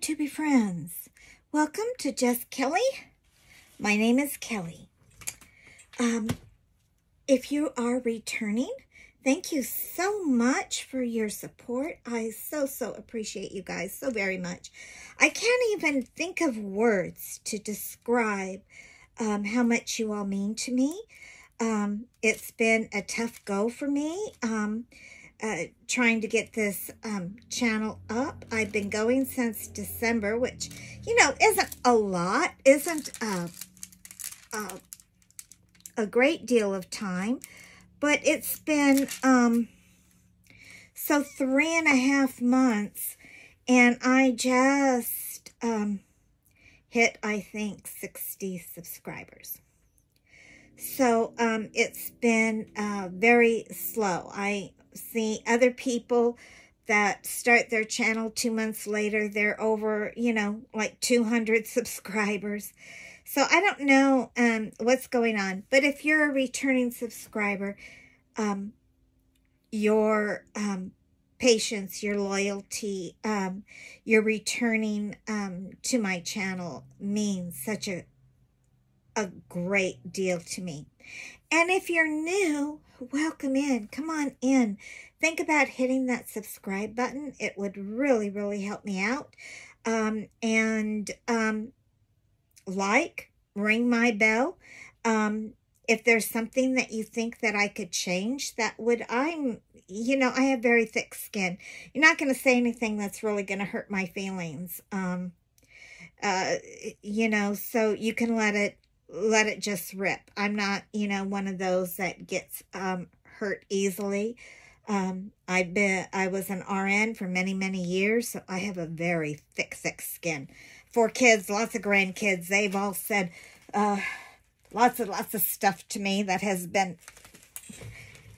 to be friends. Welcome to Just Killy. My name is Killy. Um, if you are returning, thank you so much for your support. I so, so appreciate you guys so very much. I can't even think of words to describe um, how much you all mean to me. Um, it's been a tough go for me. Um, uh, trying to get this um, channel up. I've been going since December, which, you know, isn't a lot, isn't a, a, a great deal of time, but it's been, um, so three and a half months, and I just um, hit, I think, 60 subscribers. So um, it's been uh, very slow. I see other people that start their channel two months later, they're over, you know, like 200 subscribers. So I don't know um, what's going on. But if you're a returning subscriber, um, your um, patience, your loyalty, um, your returning um, to my channel means such a, a great deal to me. And if you're new, welcome in. Come on in. Think about hitting that subscribe button. It would really, really help me out. Um, and um, like, ring my bell. Um, if there's something that you think that I could change, that would, I'm, you know, I have very thick skin. You're not going to say anything that's really going to hurt my feelings. Um, uh, you know, so you can let it let it just rip. I'm not, you know, one of those that gets um, hurt easily. Um, I've been, I was an RN for many, many years, so I have a very thick, thick skin. Four kids, lots of grandkids, they've all said uh, lots and lots of stuff to me that has been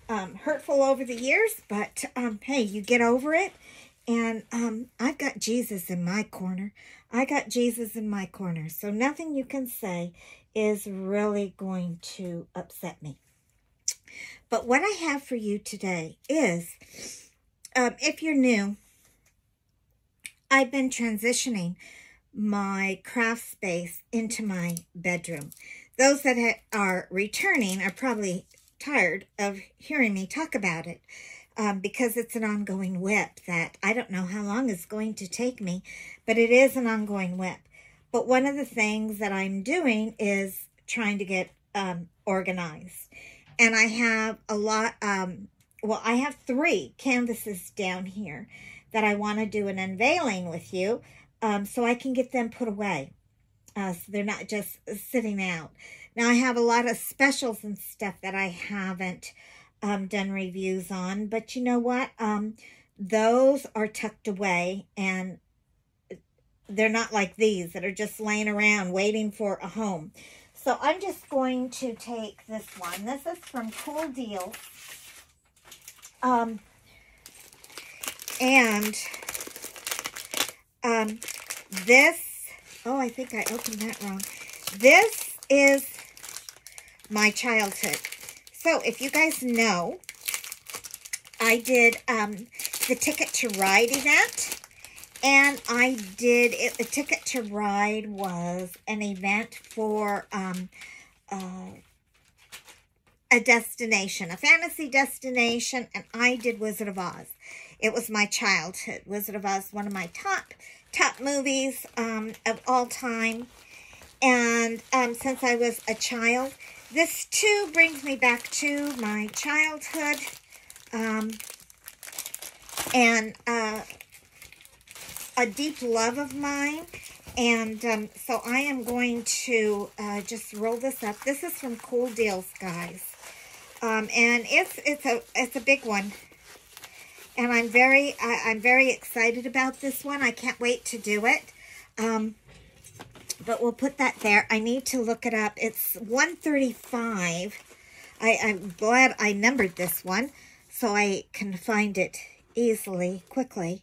um, hurtful over the years, but um, hey, you get over it. And um, I've got Jesus in my corner. I got Jesus in my corner. So nothing you can say is really going to upset me. But what I have for you today is, um, if you're new, I've been transitioning my craft space into my bedroom. Those that are returning are probably tired of hearing me talk about it um, because it's an ongoing WIP that I don't know how long it's going to take me, but it is an ongoing WIP. But one of the things that I'm doing is trying to get um, organized. And I have a lot, um, well, I have three canvases down here that I want to do an unveiling with you um, so I can get them put away. Uh, so they're not just sitting out. Now, I have a lot of specials and stuff that I haven't um, done reviews on. But you know what? Um, those are tucked away and they're not like these that are just laying around waiting for a home. So I'm just going to take this one. This is from CooDeal. Um, and um, this, oh, I think I opened that wrong. This is my childhood. So if you guys know, I did um, the Ticket to Ride event. And I did, it, the Ticket to Ride was an event for um, uh, a destination, a fantasy destination, and I did Wizard of Oz. It was my childhood. Wizard of Oz, one of my top, top movies um, of all time. And um, since I was a child, this too brings me back to my childhood. Um, and uh, a deep love of mine. And um, so I am going to uh, just roll this up. This is from CooDeals, guys. Um, and it's it's a it's a big one. And I'm very I, I'm very excited about this one. I can't wait to do it. Um, but we'll put that there. I need to look it up. It's 135. I, I'm glad I numbered this one so I can find it easily, quickly.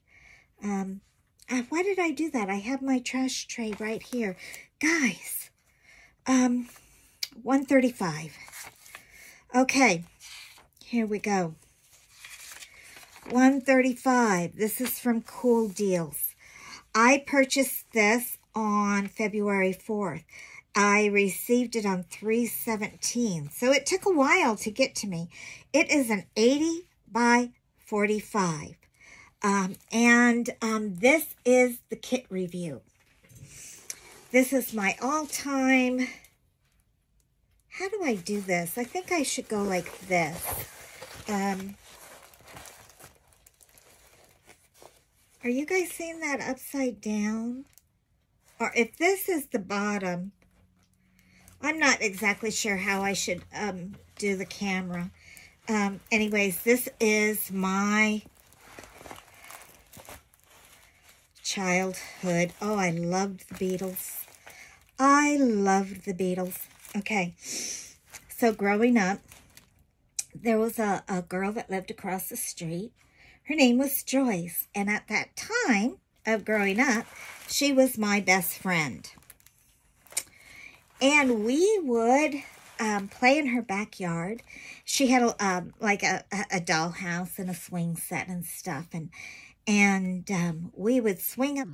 Um, uh, why did I do that? I have my trash tray right here. Guys, um, 135. Okay, here we go. 135. This is from CooDeals. I purchased this on February 4th. I received it on 317. So it took a while to get to me. It is an 80 by 45. Um, and um, this is the kit review. This is my all-time... How do I do this? I think I should go like this. Um, are you guys seeing that upside down? Or if this is the bottom, I'm not exactly sure how I should um, do the camera. Um, anyways, this is my childhood. Oh, I loved the Beatles. I loved the Beatles. Okay, so growing up, there was a, a girl that lived across the street. Her name was Joyce, and at that time of growing up, she was my best friend. And we would um, play in her backyard. She had a, um, like a, a dollhouse and a swing set and stuff. And, and um, we would swing up.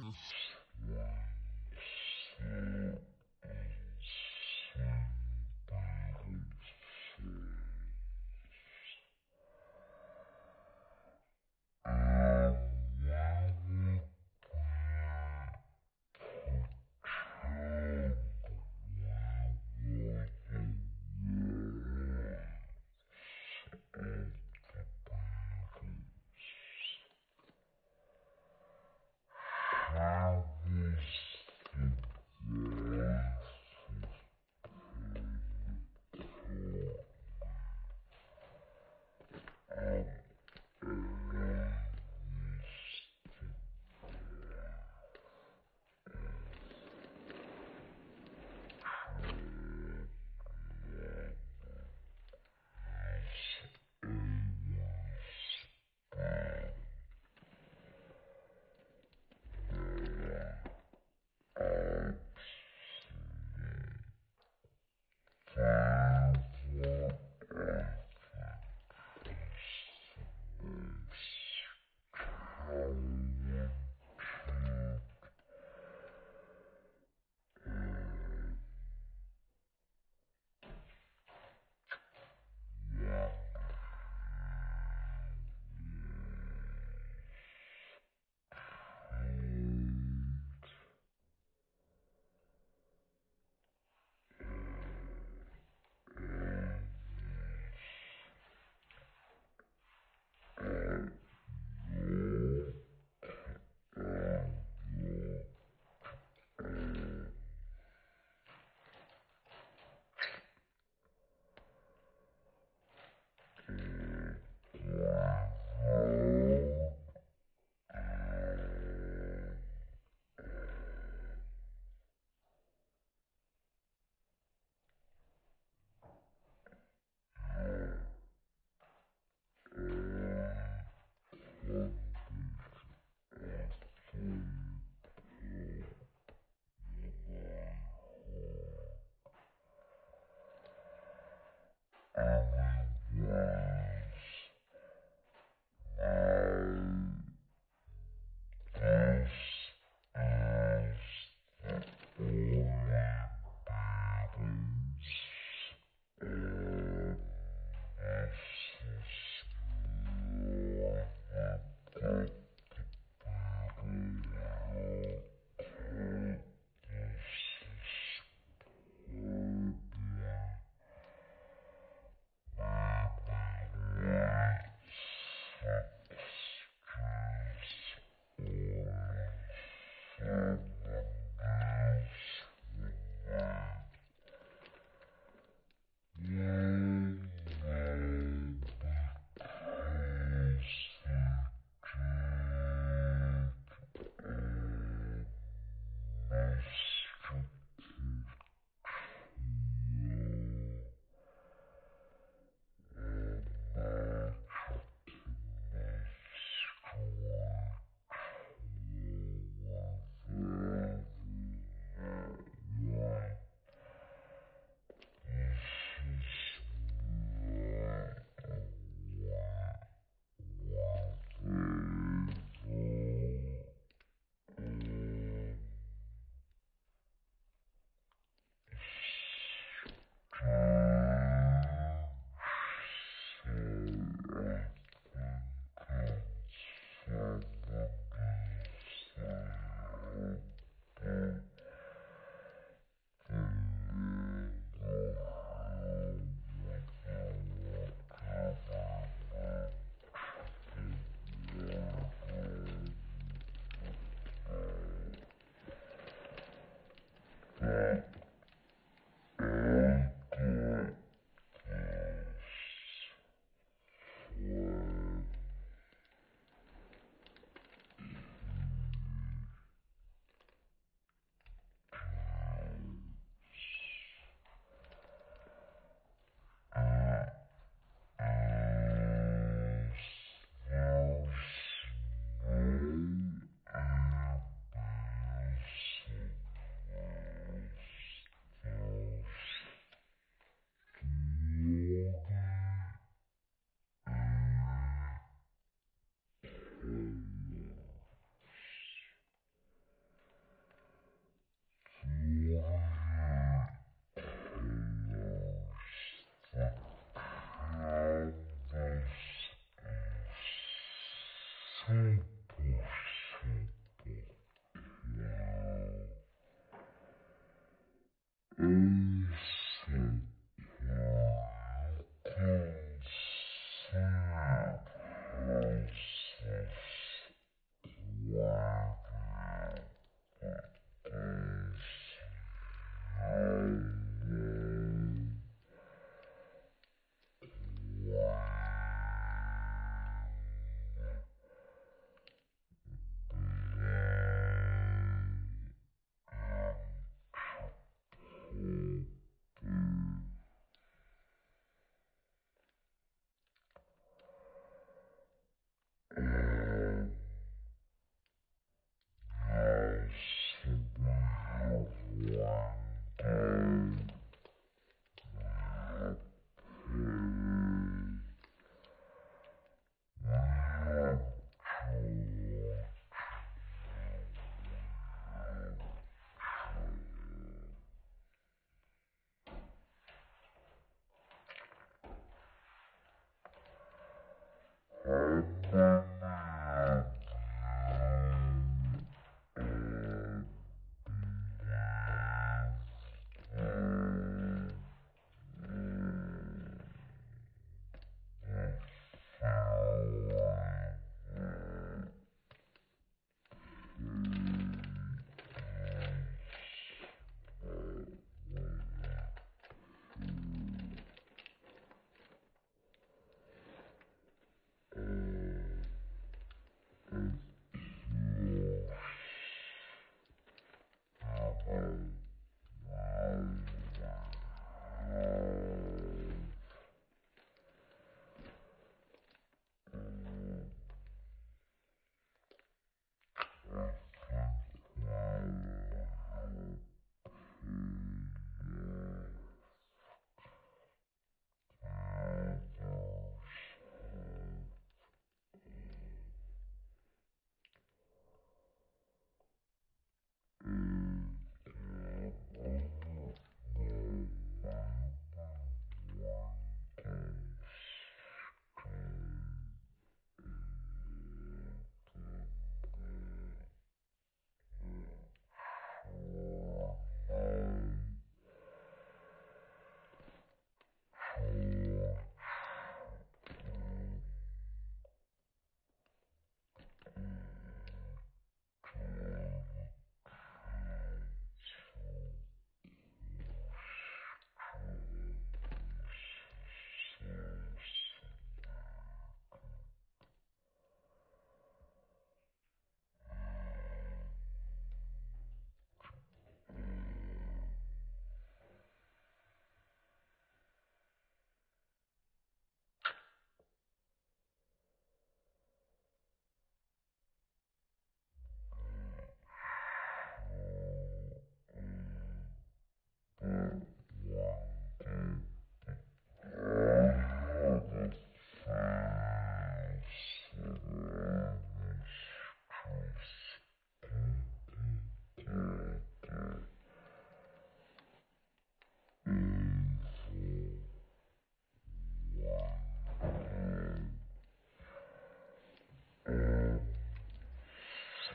Mm.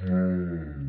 Yeah.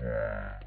Yeah.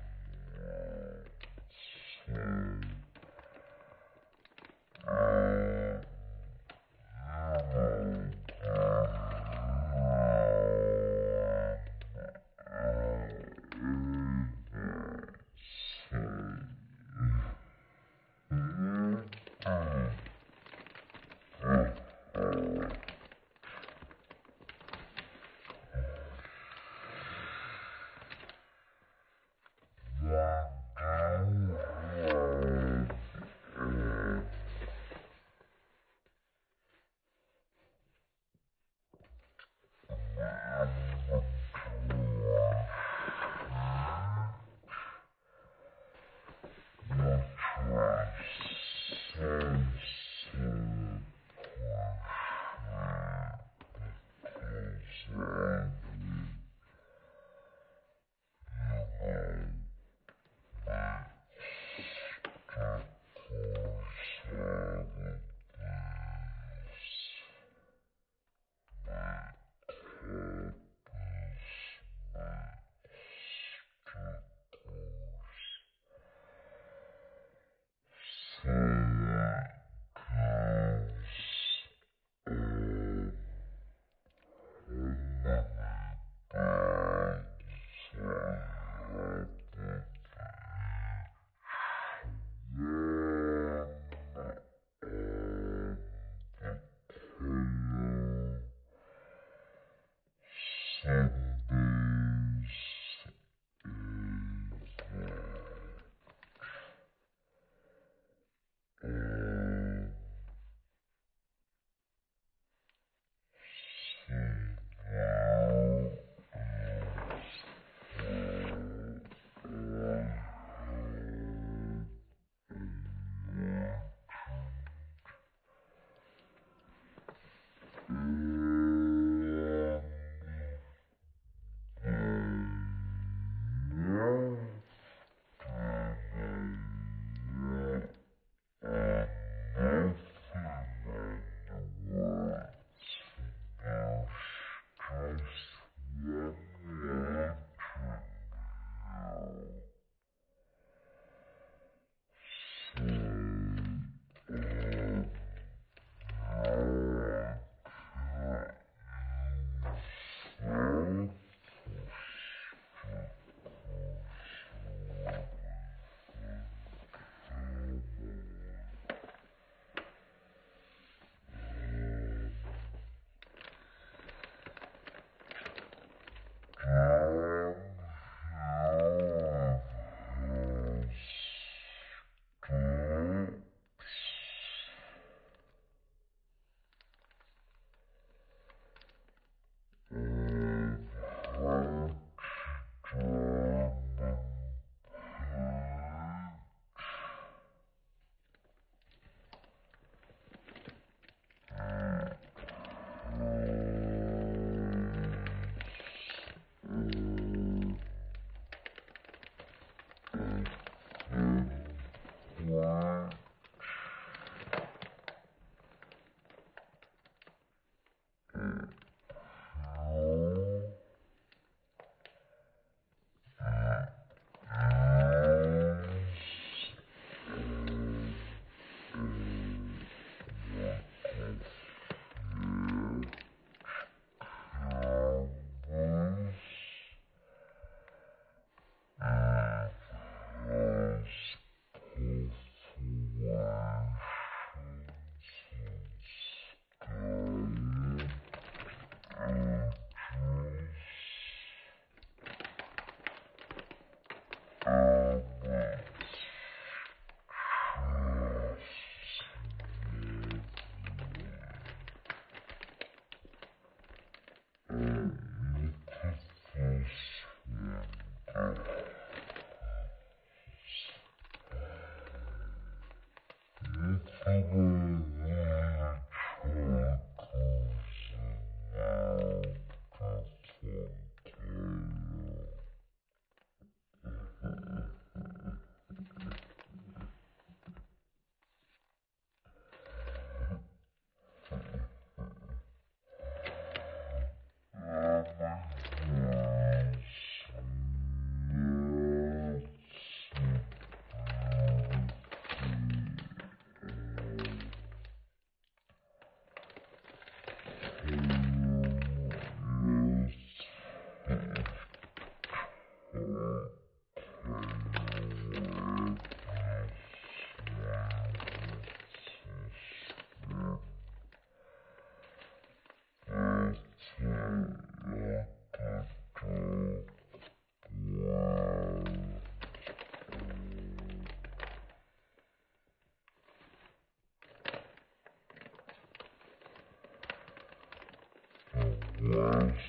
Yes.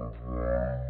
Yes.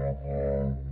Mm-hmm.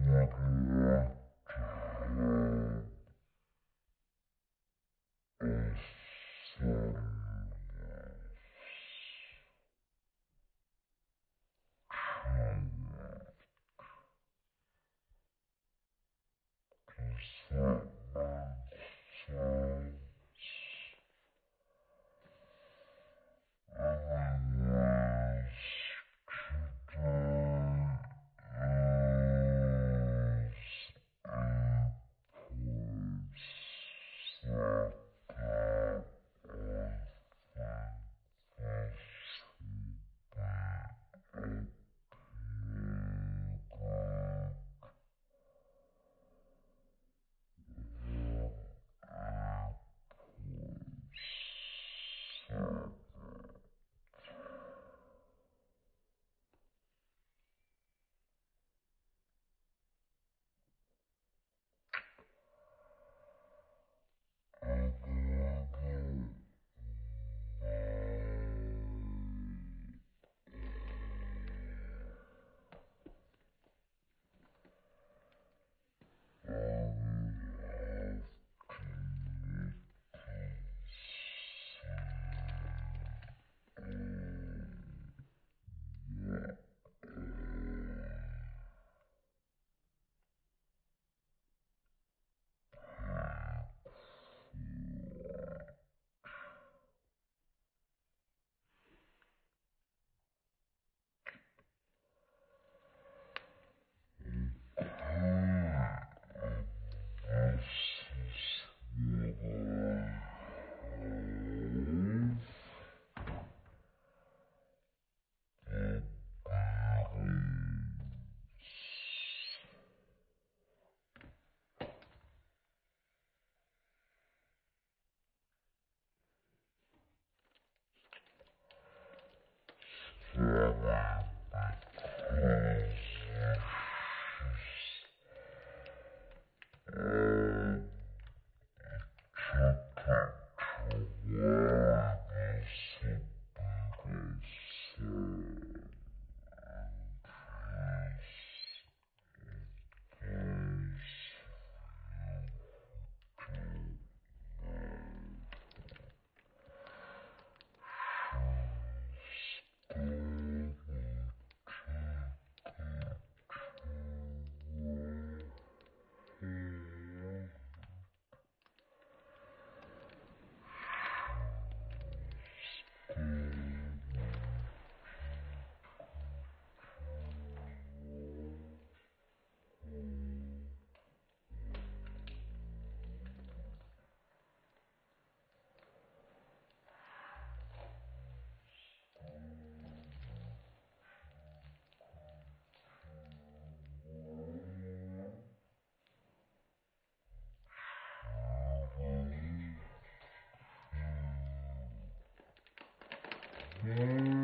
Yeah. Mm-hmm.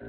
Uh,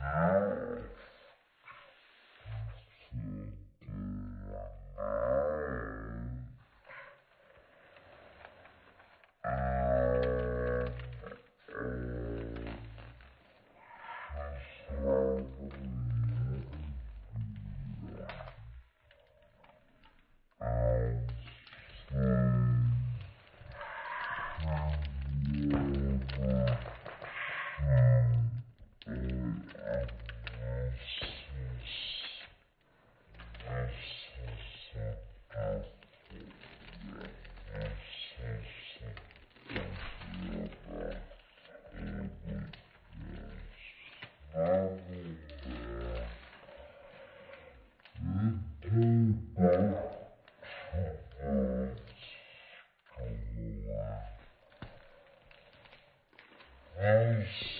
아. Yes.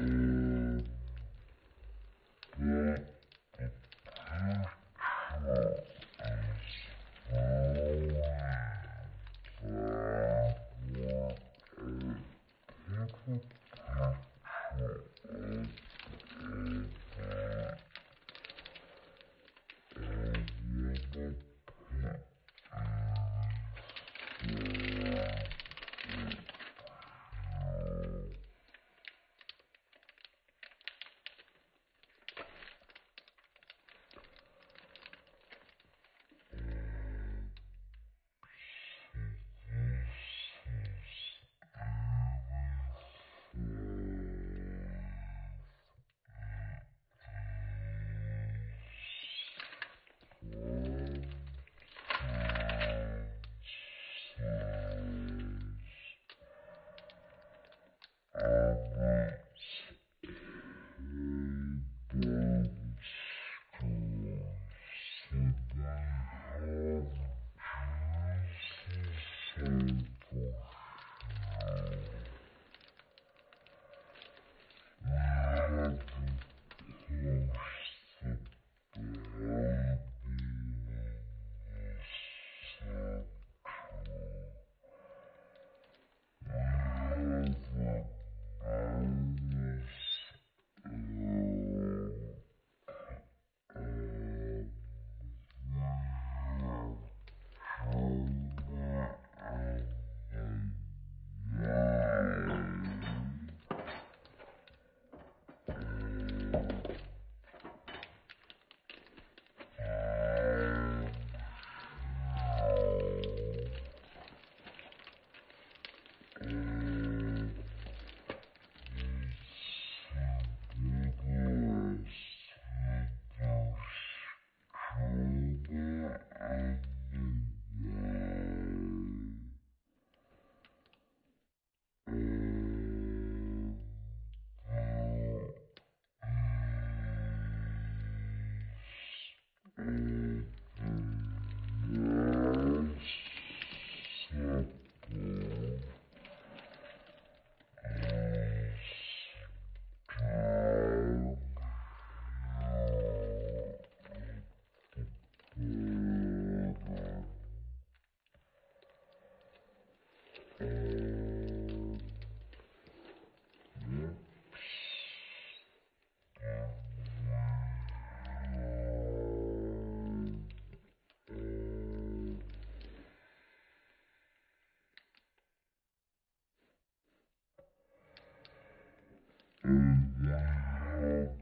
Mm. Mm-hmm. Yeah.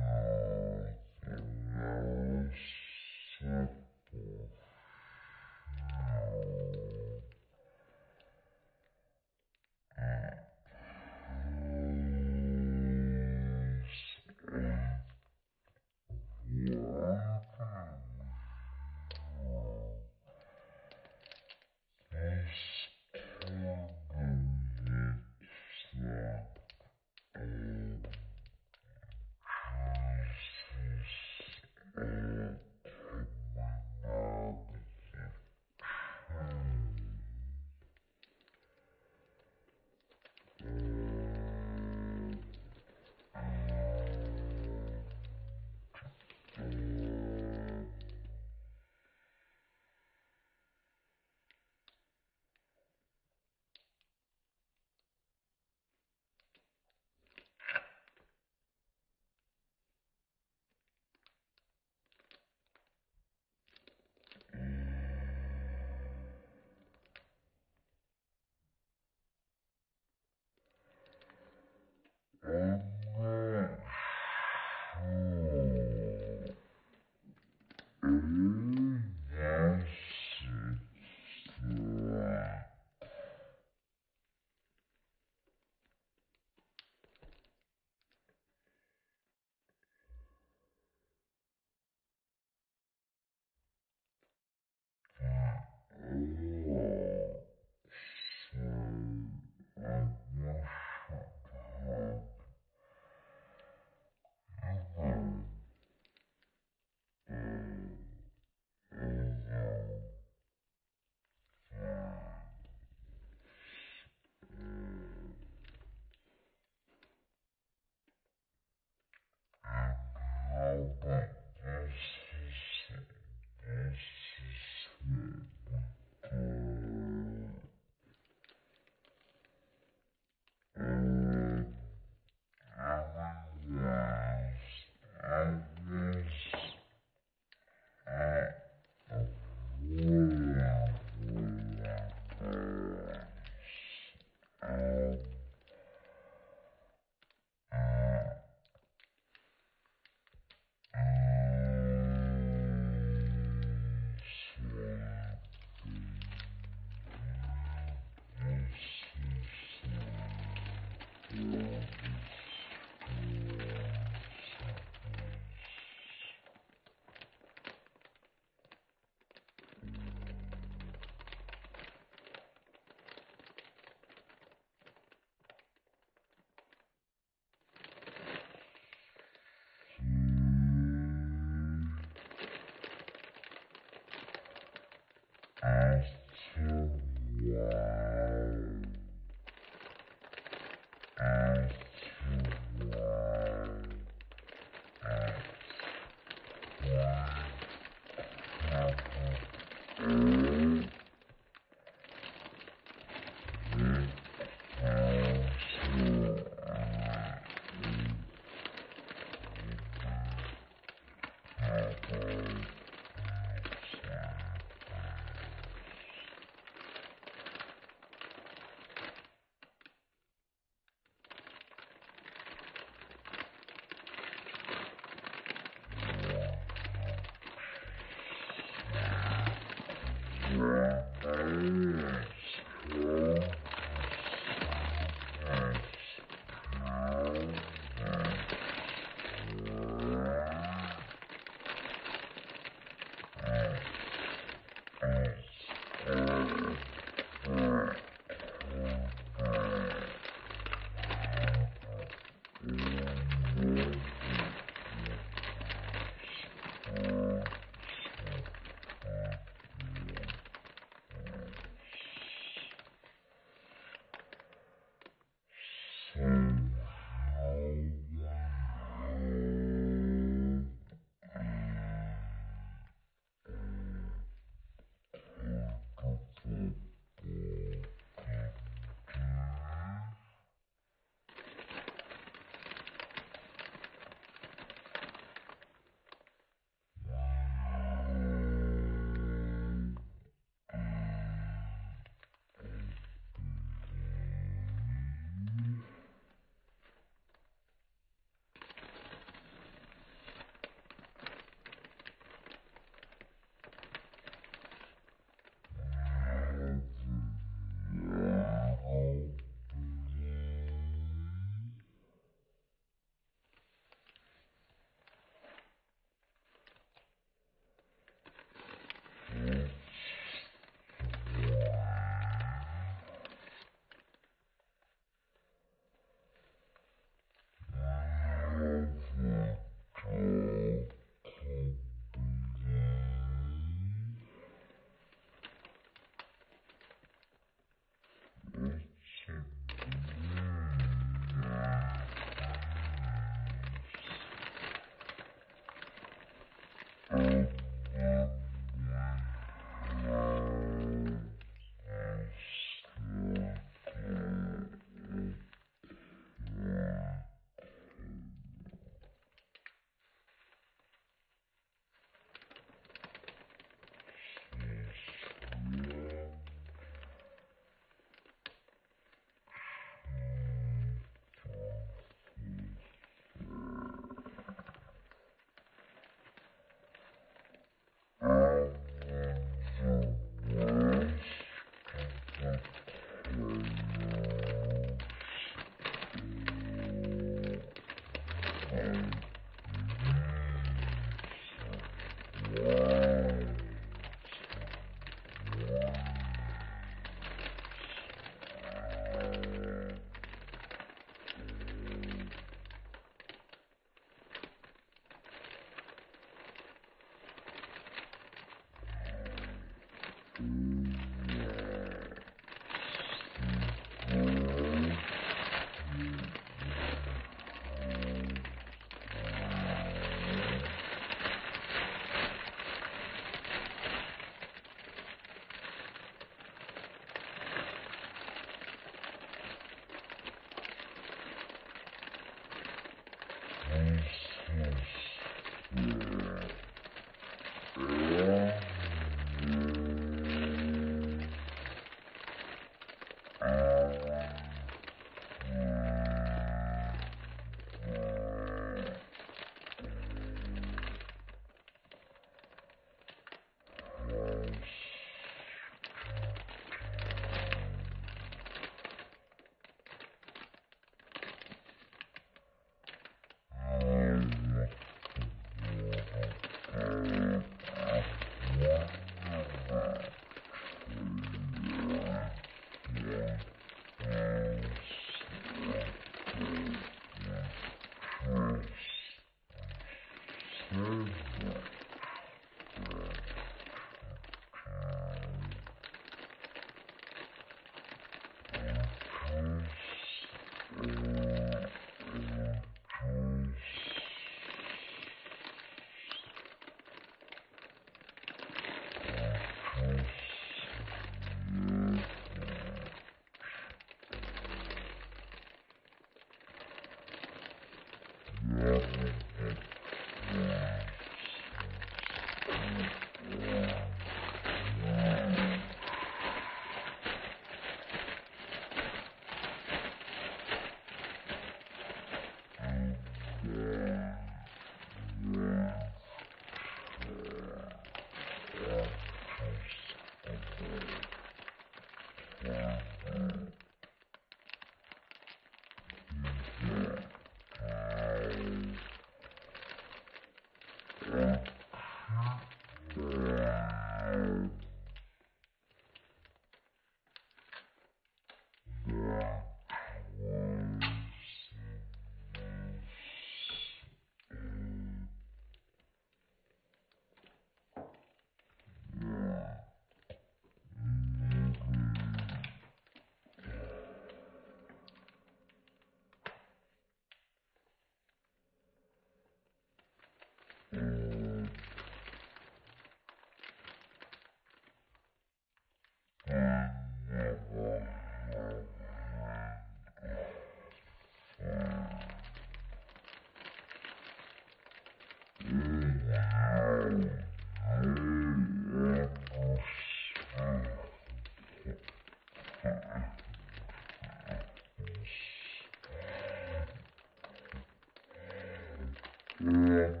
Yes.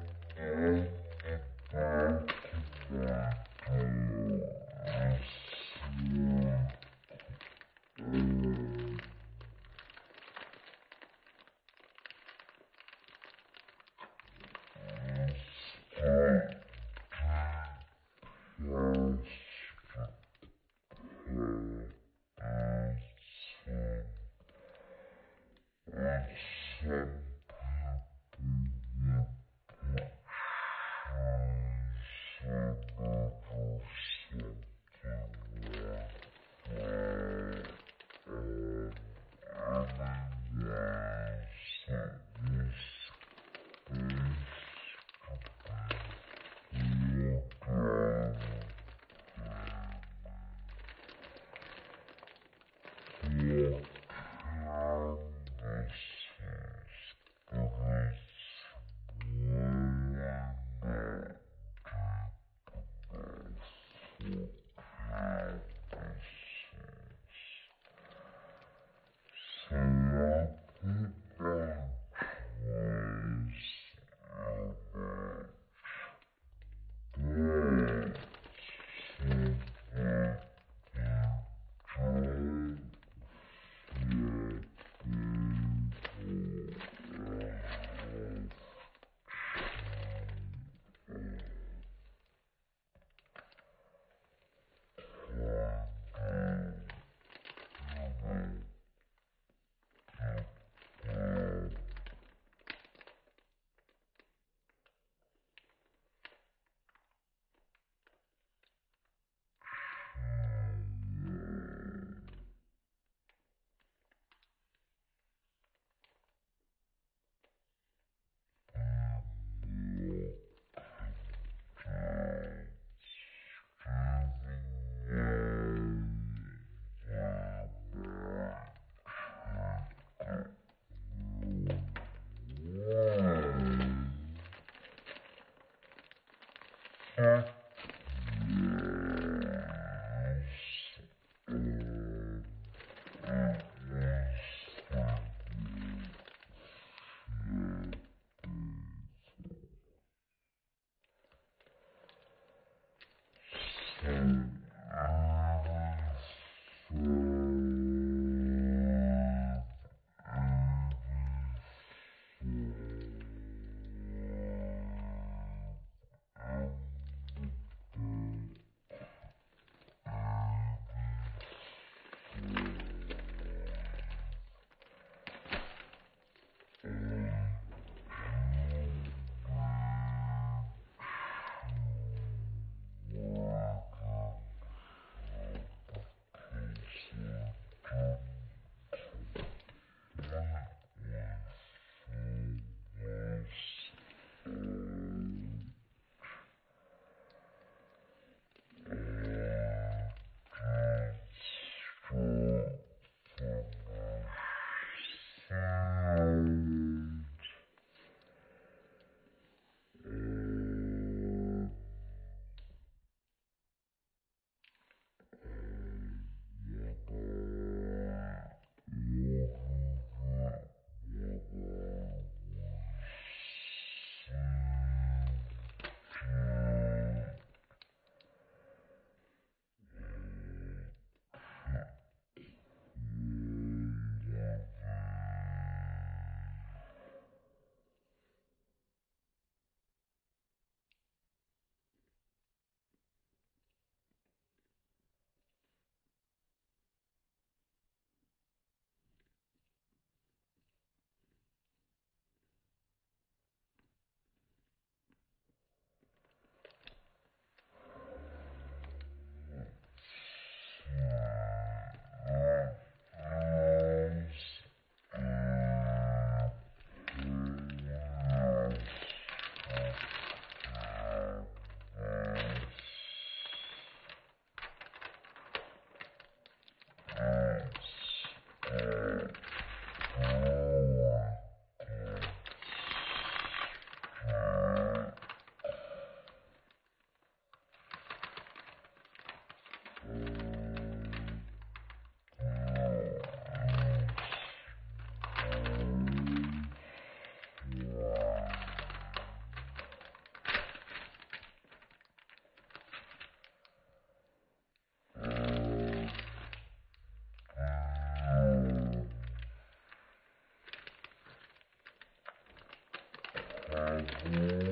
Mm.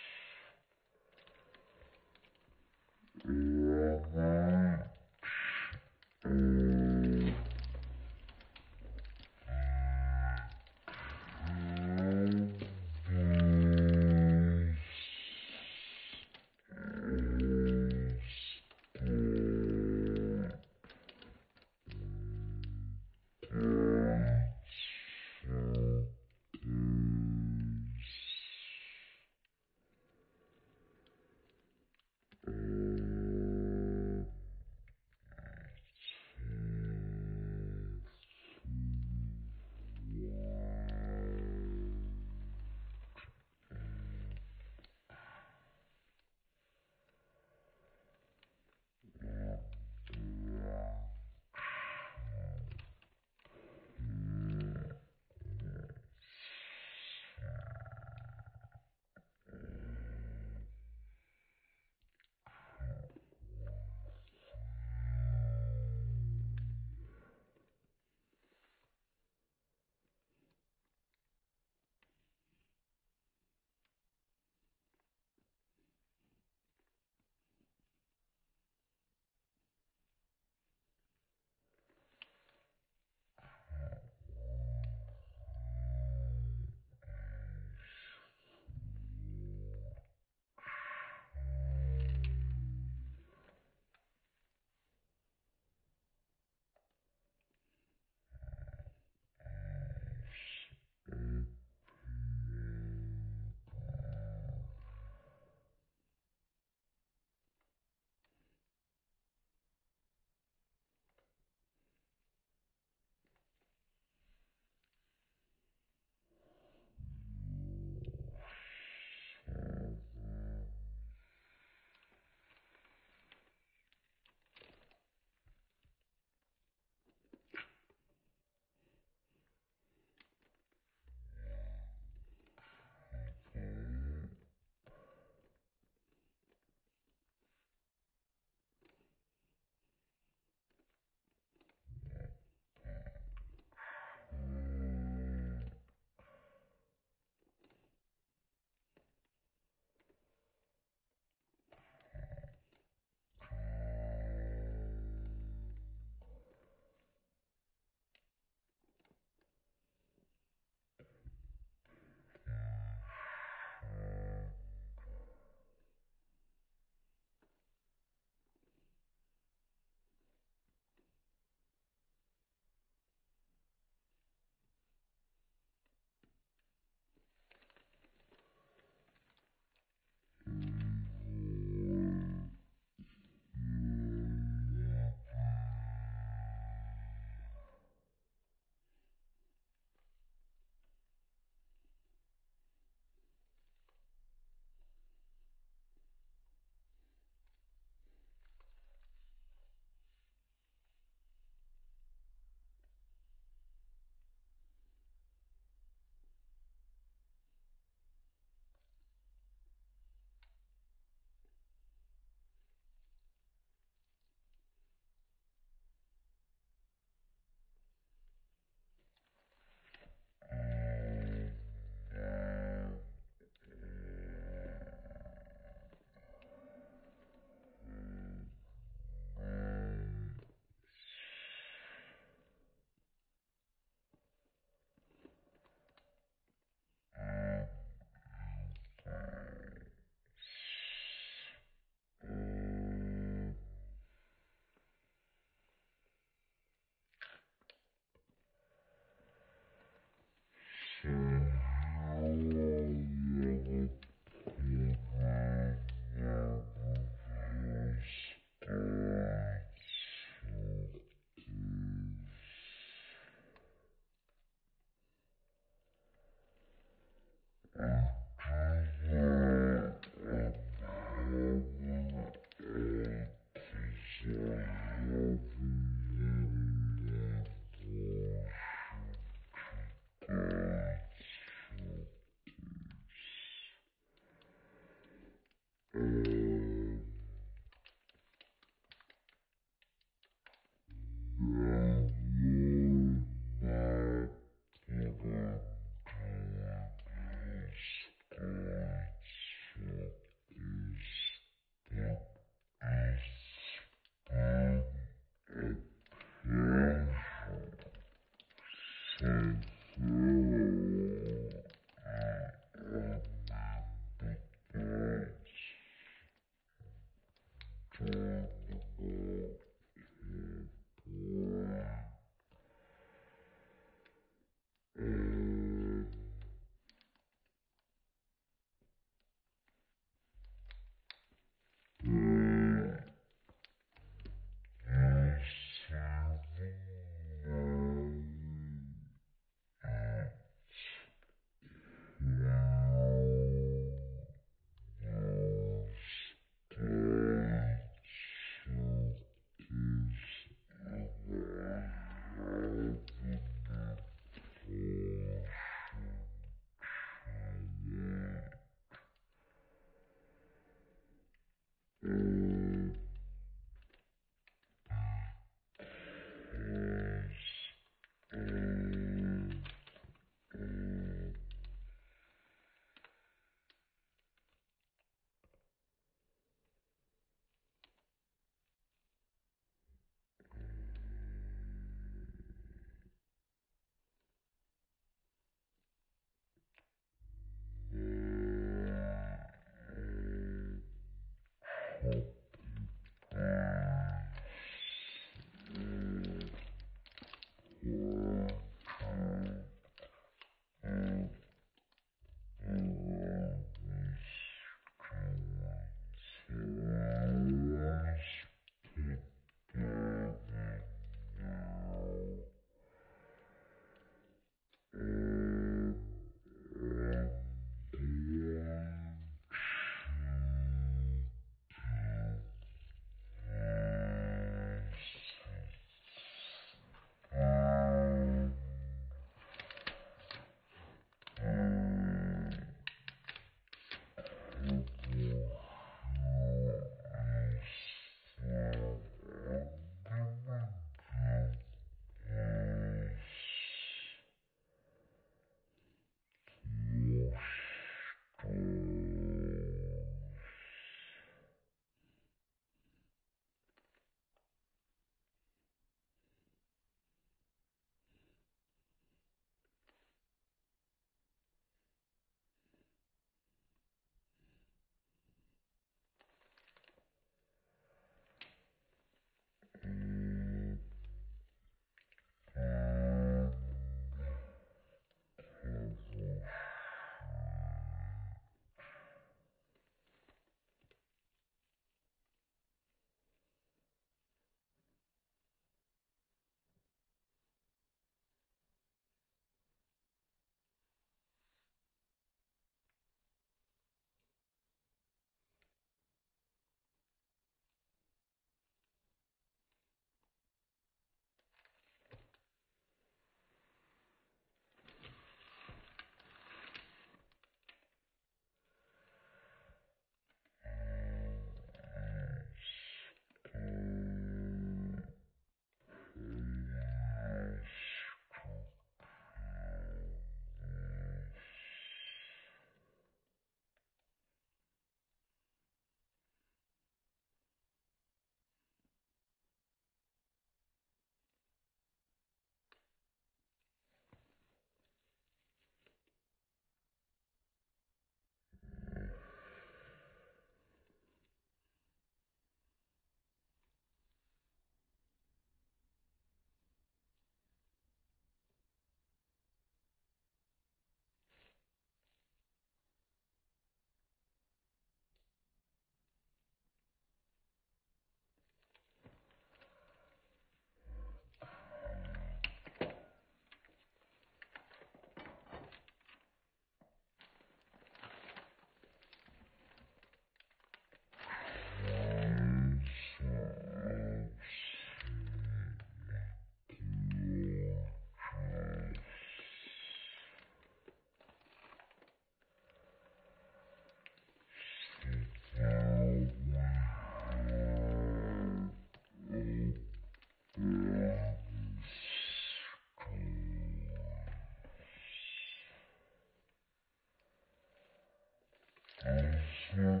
her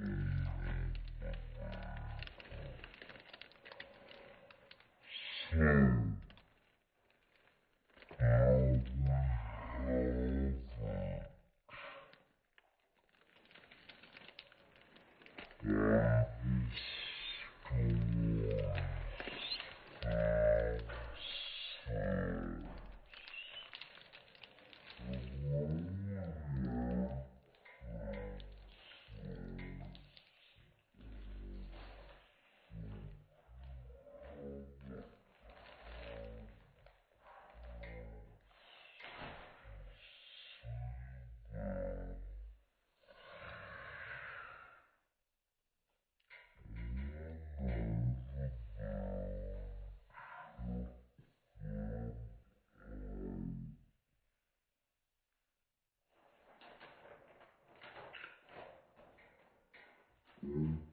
Mm. Mm-hmm.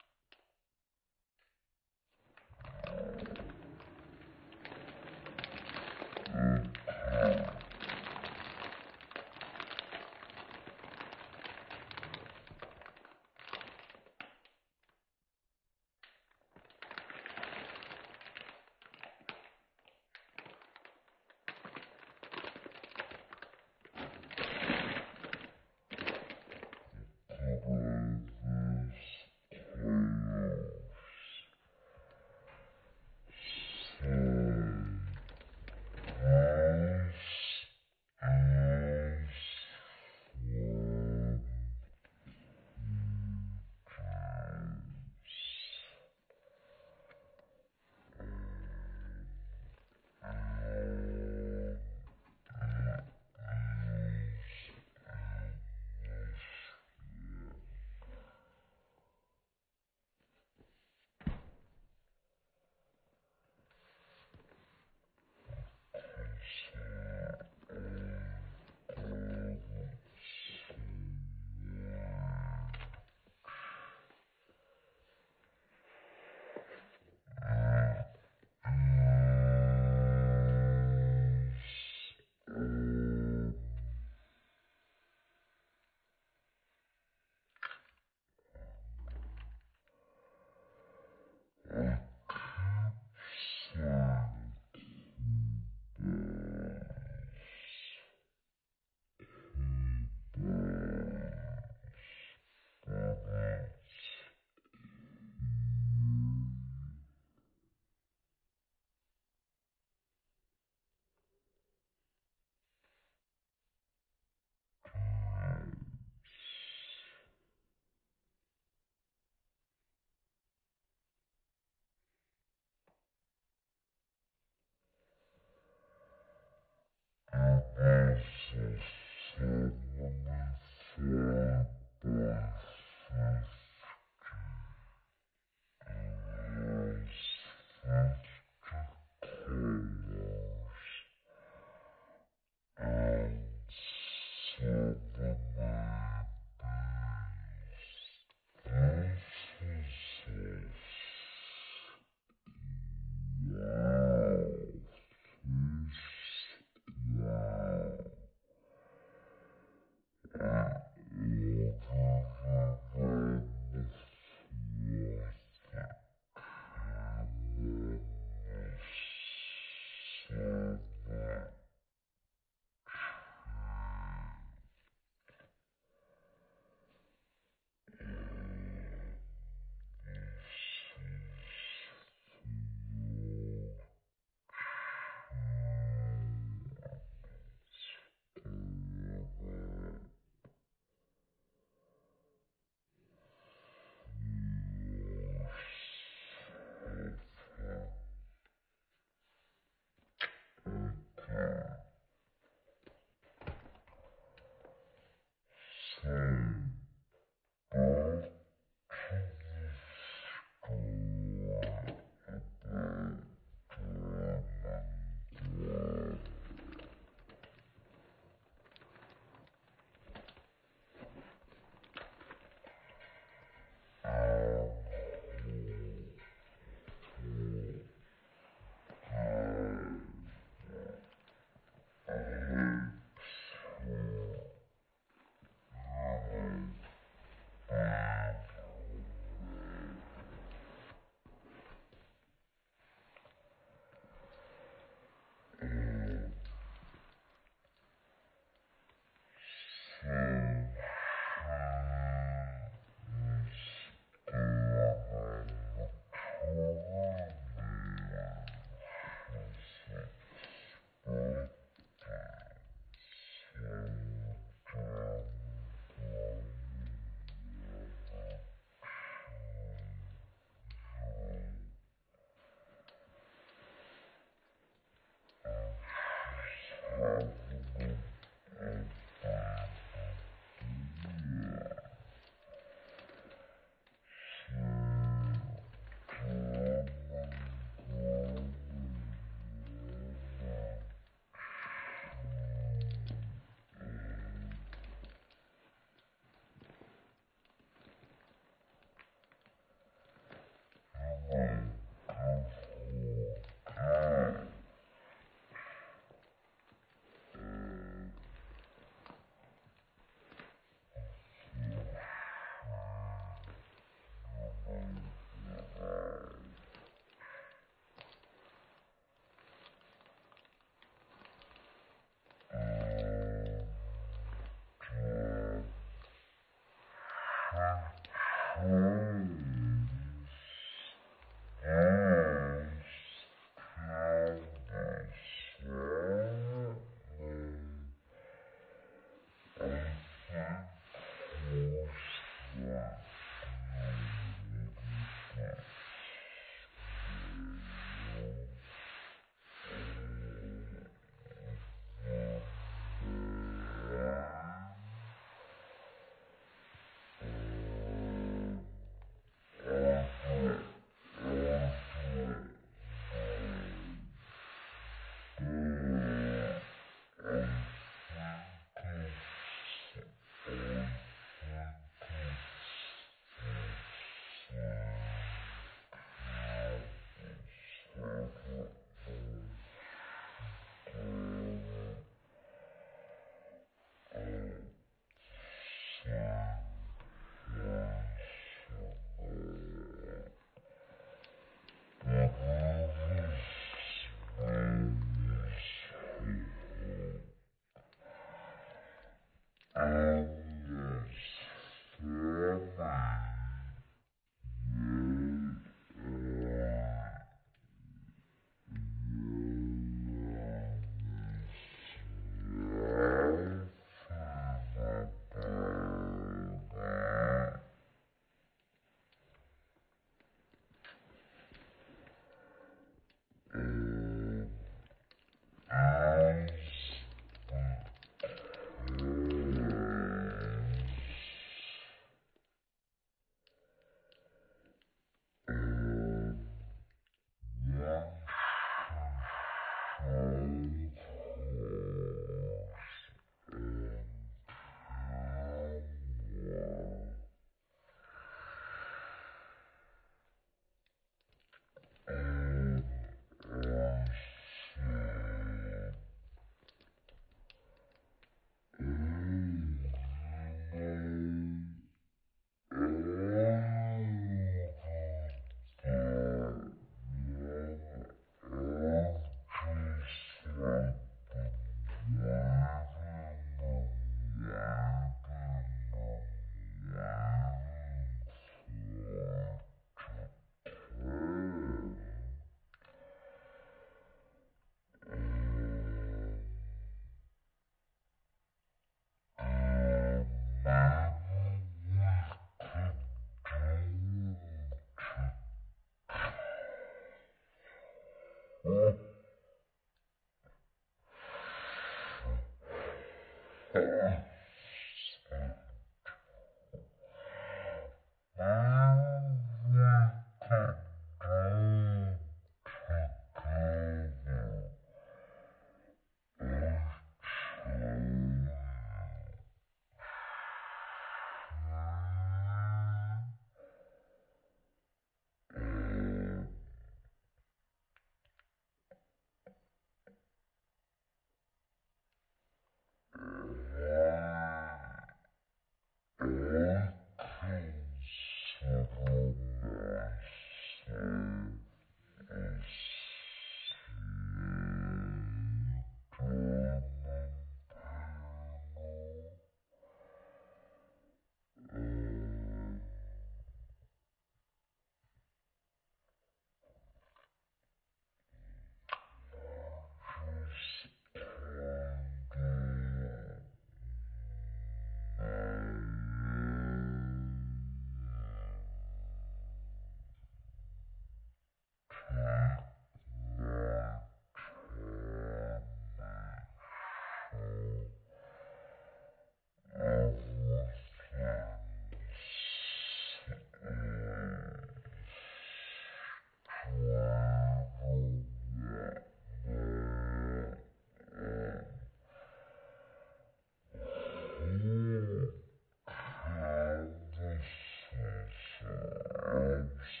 terms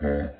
Thank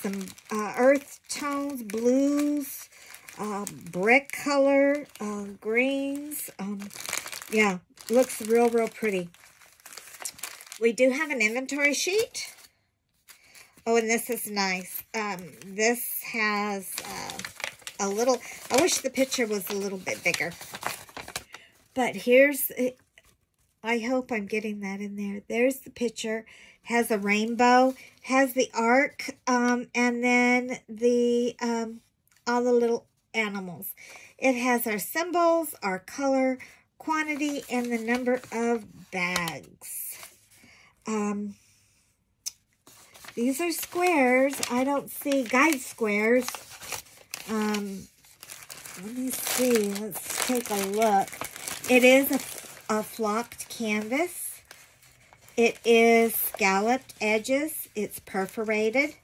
some uh, earth tones, blues, uh, brick color, uh, greens. Um, yeah, looks real, real pretty. We do have an inventory sheet. Oh, and this is nice. Um, this has uh, a little, I wish the picture was a little bit bigger. But here's, I hope I'm getting that in there. There's the picture. Has a rainbow, has the ark, um, and then the, um, all the little animals. It has our symbols, our color, quantity, and the number of bags. Um, these are squares. I don't see guide squares. Um, let me see. Let's take a look. It is a, a flocked canvas. It is scalloped edges. It's perforated.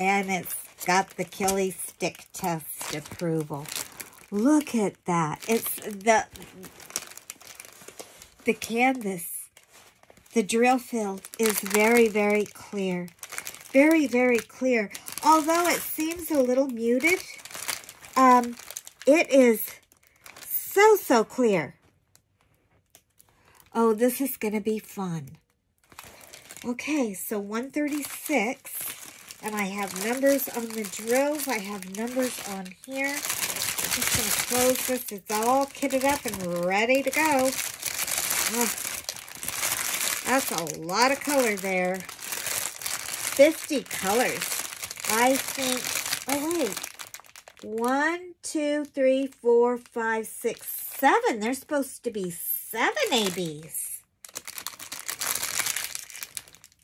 And it's got the Killy stick test approval. Look at that. It's the the canvas, the drill field is very, very clear. Very, very clear. Although it seems a little muted, um, it is so, so clear. Oh, this is going to be fun. Okay, so 136, and I have numbers on the drills. I have numbers on here. I'm just going to close this. It's all kitted up and ready to go. Oh, that's a lot of color there. 50 colors. I think, oh wait, one, two, three, four, five, six, seven. There's supposed to be seven ABs.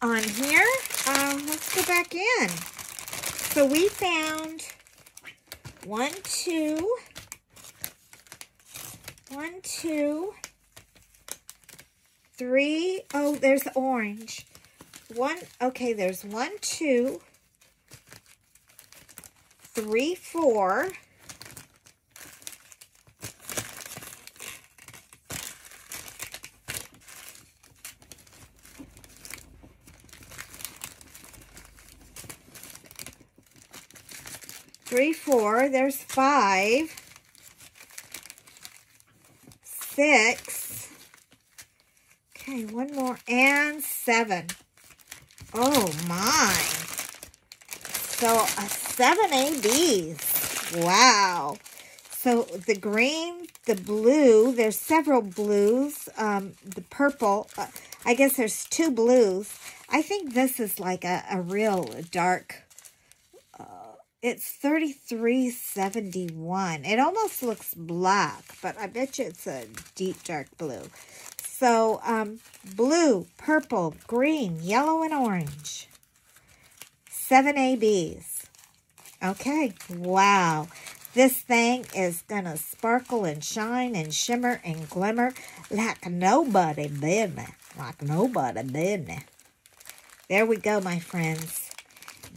On here, uh, let's go back in. So we found one, two, one, two, three. Oh, there's orange. One, okay, there's one, two, three, four. Three, four. There's five. Six. Okay, one more. And seven. Oh, my. So, a seven ABs. Wow. So, the green, the blue, there's several blues. Um, the purple, uh, I guess there's two blues. I think this is like a, a real dark, uh, it's 3371. It almost looks black, but I bet you it's a deep dark blue. So, um, blue, purple, green, yellow, and orange. Seven ABs. Okay, wow. This thing is going to sparkle and shine and shimmer and glimmer like nobody business. Like nobody business. There we go, my friends.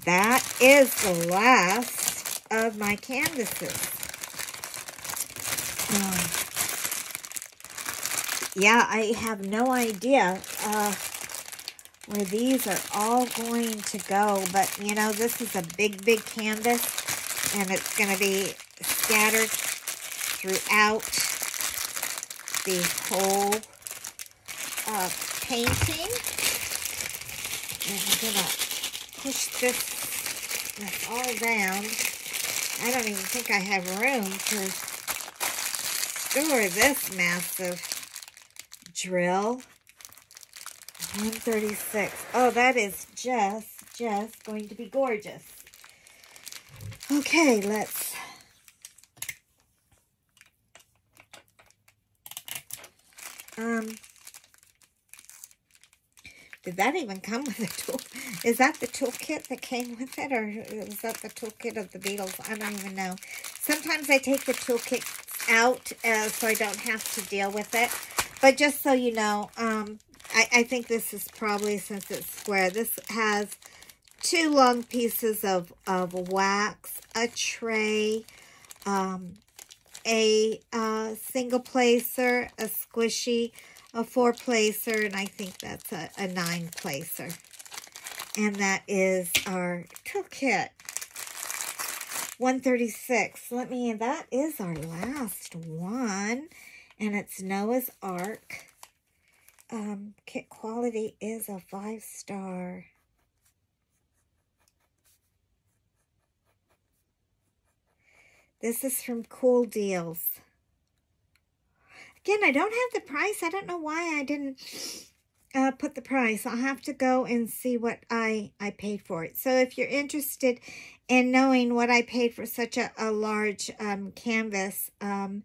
That is the last of my canvases. Yeah, I have no idea uh, where these are all going to go. But, you know, this is a big, big canvas. And it's going to be scattered throughout the whole uh, painting. And I'm going to push this, this all down. I don't even think I have room to store this massive drill. 136. Oh, that is just, just going to be gorgeous. Okay, let's... Um, did that even come with a tool? Is that the toolkit that came with it, or is that the toolkit of the Beatles? I don't even know. Sometimes I take the toolkit out uh, so I don't have to deal with it. But just so you know, um, I, I think this is probably, since it's square, this has two long pieces of, of wax, a tray, um, a uh, single placer, a squishy, a four placer, and I think that's a, a nine placer. And that is our toolkit. 136. Let me, that is our last one. And it's Noah's Ark. Um, kit quality is a five star. This is from CooDeals. Again, I don't have the price. I don't know why I didn't uh, put the price. I'll have to go and see what I, I paid for it. So if you're interested in knowing what I paid for such a, a large um, canvas um,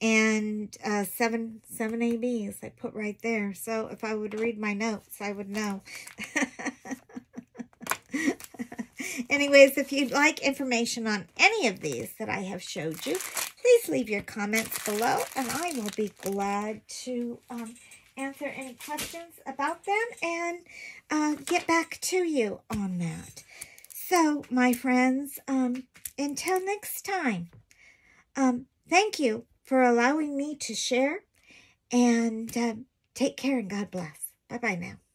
and uh, seven, seven ABs, I put right there. So if I would read my notes, I would know. Anyways, if you'd like information on any of these that I have showed you, please leave your comments below and I will be glad to um, answer any questions about them and uh, get back to you on that. So, my friends, um, until next time, um, thank you for allowing me to share and uh, take care and God bless. Bye-bye now.